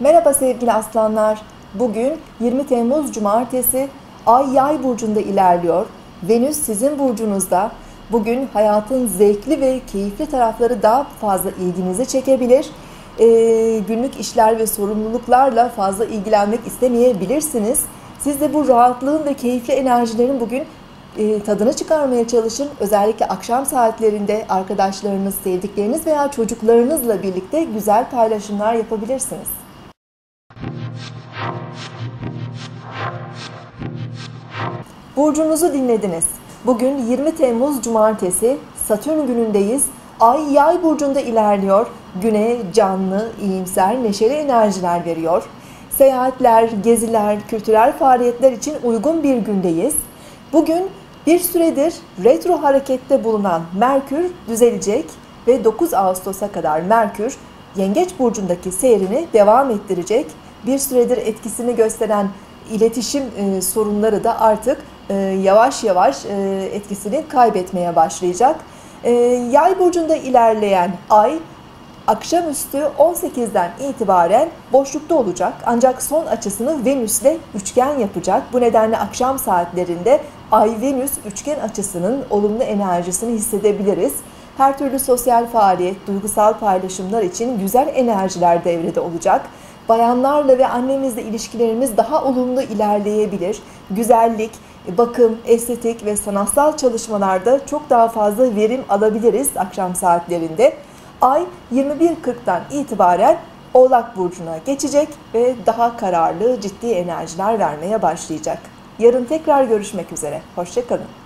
Merhaba sevgili aslanlar. Bugün 20 Temmuz Cumartesi Ay Yay burcunda ilerliyor. Venüs sizin burcunuzda. Bugün hayatın zevkli ve keyifli tarafları daha fazla ilginizi çekebilir. Ee, günlük işler ve sorumluluklarla fazla ilgilenmek istemeyebilirsiniz. Siz de bu rahatlığın ve keyifli enerjilerin bugün e, tadını çıkarmaya çalışın. Özellikle akşam saatlerinde arkadaşlarınız, sevdikleriniz veya çocuklarınızla birlikte güzel paylaşımlar yapabilirsiniz. Burcunuzu dinlediniz. Bugün 20 Temmuz Cumartesi Satürn günündeyiz. Ay Yay burcunda ilerliyor. Güne canlı, iyimser, neşeli enerjiler veriyor. Seyahatler, geziler, kültürel faaliyetler için uygun bir gündeyiz. Bugün bir süredir retro harekette bulunan Merkür düzelecek ve 9 Ağustos'a kadar Merkür Yengeç burcundaki seyrini devam ettirecek. Bir süredir etkisini gösteren iletişim e, sorunları da artık e, yavaş yavaş e, etkisini kaybetmeye başlayacak. E, yay burcunda ilerleyen ay akşamüstü 18'den itibaren boşlukta olacak. Ancak son açısını Venüs'le üçgen yapacak. Bu nedenle akşam saatlerinde Ay-Venüs üçgen açısının olumlu enerjisini hissedebiliriz. Her türlü sosyal faaliyet, duygusal paylaşımlar için güzel enerjiler devrede olacak. Bayanlarla ve annemizle ilişkilerimiz daha olumlu ilerleyebilir. Güzellik, bakım, estetik ve sanatsal çalışmalarda çok daha fazla verim alabiliriz akşam saatlerinde. Ay 21.40'dan itibaren Oğlak Burcu'na geçecek ve daha kararlı, ciddi enerjiler vermeye başlayacak. Yarın tekrar görüşmek üzere. Hoşçakalın.